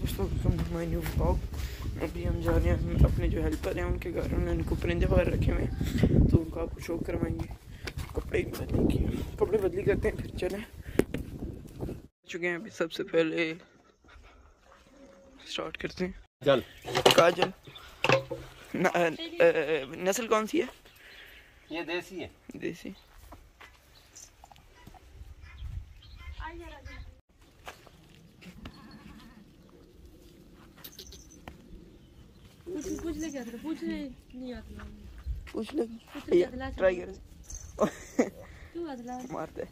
दोस्तों my new blog अभी हम जा रहे हैं अपने जो हेल्पर हैं उनके घर उन्होंने उनको परिंदे बाहर रखे हुए हैं तो उनको आपको शो करवाएँगे। कपड़े बदली किए। कपड़े बदली करते हैं फिर चलें। चुके हैं अभी सबसे पहले। स्टार्ट करते हैं। चल काजल। नस्ल कौन सी है? ये देसी है। देसी। पूछ ले ट्राई कर। तू मारते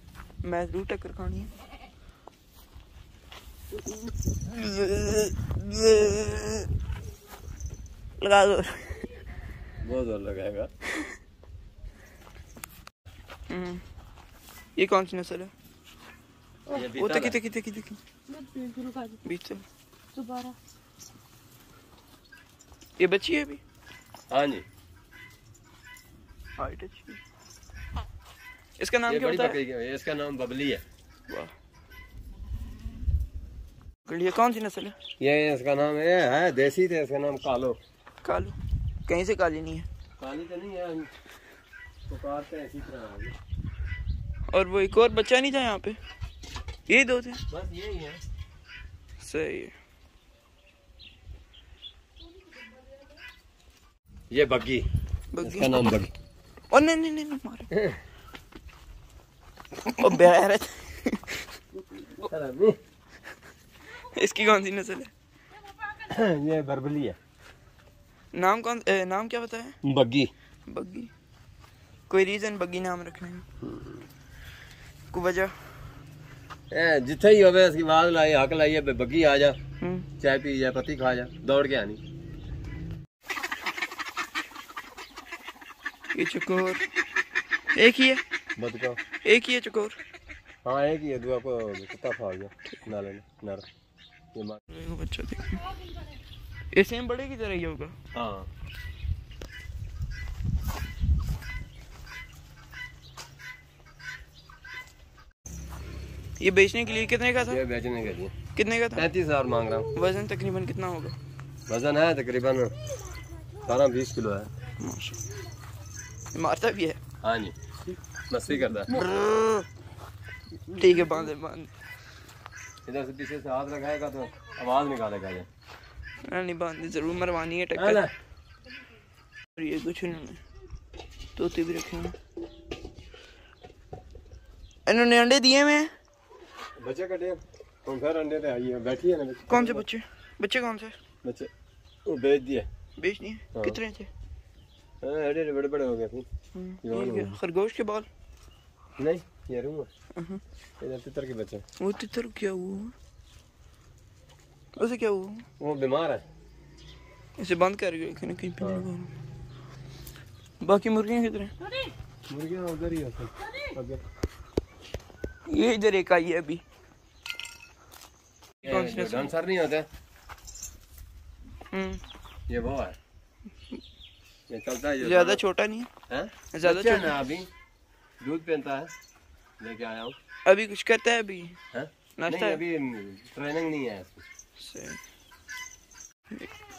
मैं ज़रूर टक्कर खानी है। लगा दो। बहुत ज़ोर लगाएगा। हम्म। ये कौन सी नस्ल है? वो पीड़ शुरू कर दे। बीच से दोबारा। ये बच्ची है अभी? हाँ जी। हाइट अच्छी इसका नाम क्या होता है। इसका नाम बबली है। वाह। ये कौन सी नस्ल है? ये इसका नाम ये है देसी थे इसका नाम कालो। कालू। कहीं से काली नहीं है। काली तो नहीं है पुकारते हैं इसी तरह और वो एक और बच्चा नहीं था यहाँ पे? यही दो थे। बस यही है। सही है। ये बग्गी। इसका नाम बग्गी। और नहीं नहीं नहीं, मारे। ओ बेगैरत इसकी कौन सी नस्ल है? ये बरबली है। नाम कौन ए, नाम क्या बताया? बग्गी। बग्गी। कोई रीजन बग्गी नाम रखने का को वजह? जिथे ही होवे इसकी आवाज़ लाई हक लाइए बग्गी आ जा। हम्म। चाय पी जा पत्ती खा जा दौड़ के आनी। ये चकोर। एक ही है? बदका एक ही है चकोर? हाँ एक ही है दुआ को कुत्ता खा गया नाले में नर। ये मार बच्चा देखो। ये सेम बड़े की तरह ही होगा। हाँ। ये बेचने के लिए कितने का था? ये बेचने के लिए। कितने का था? पैंतीस हज़ार मांग रहा हूँ। वज़न तकरीबन कितना होगा? वज़न है तकरीबन बारह बीस किलो है। मारता भी है। हाँ जी। मस्ती करता है। ठीक है बांधे बाँध। इधर से पीछे से हाथ लगाएगा तो आवाज़ निकालेगा ये। नहीं बांधे ज़रूर मरवानी है टक्कर। और ये कुछ इन्होंने तोते भी रखे हैं। इन्होंने अंडे दिए हुए हैं? बच्चे कटे तुम फिर अंडे पे आई है? बैठी है ना कौन से बच्चे? बच्चे कौन से? बच्चे। बेच दिए। बेच दिए। हाँ। कितने थे? हाँ, एडे एडे बड़े बड़े हो गए हम्म? हो। खरगोश के बाल। नहीं ये रूम। इधर तितर के बच्चे वो तितर क्या हुआ? उसे क्या हुआ? वो बीमार है। इसे बंद कर गए कहीं कहीं पे लगा। बाकी मुर्गियाँ कितने मुर्गियाँ उधर ही होती ये इधर एक आई है अभी। कौन सी डांसर नहीं होते? हम्म। ये वो है। ज़्यादा छोटा नहीं है। ज़्यादा छोटा ना अभी? दूध पीता है। लेके आया हूँ। अभी कुछ करता है अभी? नाश्ता अभी ट्रेनिंग नहीं है इसको।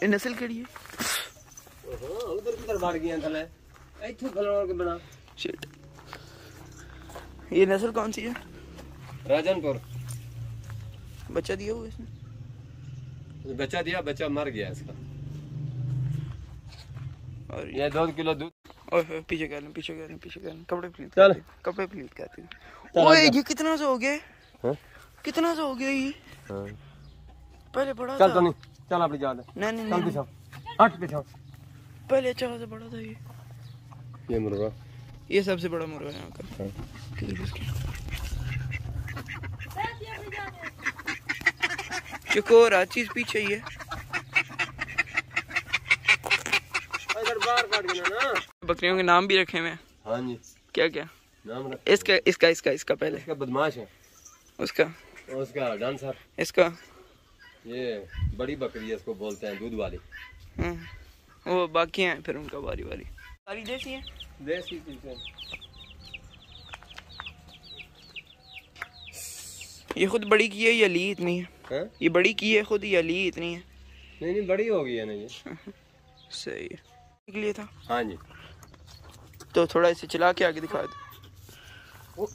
नस्ल केड़ी है? उधर किधर भाग गया थले? इथे खलवाड़ के बना। शिट ये नस्ल कौन सी है? राजनपुर। बच्चा दिया हुआ इसने? बच्चा दिया बच्चा मर गया इसका। और ये दो किलो दूध। ओए पीछे कर लें पीछे कर लें पीछे कर लें। कपड़े प्लीज़ चल। कपड़े प्लीज़ करते चल, ओए ये कितना सा हो गया? हाँ? कितना सा हो गया ये? हाँ। पहले बड़ा चल तो नहीं चल अपनी जान। नहीं नहीं चल पीछा हट पीछा पहले अच्छा खासा बड़ा था ये। ये मुर्गा। ये सबसे बड़ा मुर्गा है यहाँ का। हाँ। किधर इसके चकोर हर चीज़ पीछे ही है इधर बाहर काट गया ना बकरियों के नाम भी रखे हुए हैं। हाँ जी। क्या क्या? नाम रख इसका इसका इसका इसका पहले। इसका बदमाश है। उसका। उसका डांसर। इसका। ये बड़ी बकरी है इसको बोलते हैं दूध वाली। हाँ वो बाकी हैं फिर उनका बारी बारी। सारी देसी है? देसी ये खुद बड़ी की है या ली इतनी है? हैं? ये बड़ी की है खुद या ली इतनी है? नहीं नहीं बड़ी हो गई है ना ये। सही है। निकलिए था? हाँ जी। तो थोड़ा इसे चला के आगे दिखा दो।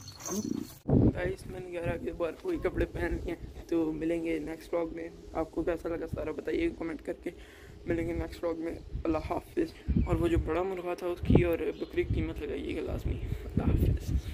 गाइस मैंने ग्यारह के बार कोई कपड़े पहन लिए। तो मिलेंगे नेक्स्ट व्लॉग में। आपको कैसा लगा सारा बताइए कमेंट करके। मिलेंगे नेक्स्ट व्लॉग में। अल्लाह हाफिज़। और वो जो बड़ा मुर्गा था उसकी और बकरी की कीमत लगाइएगा लाजमी। अल्लाह हाफिज़।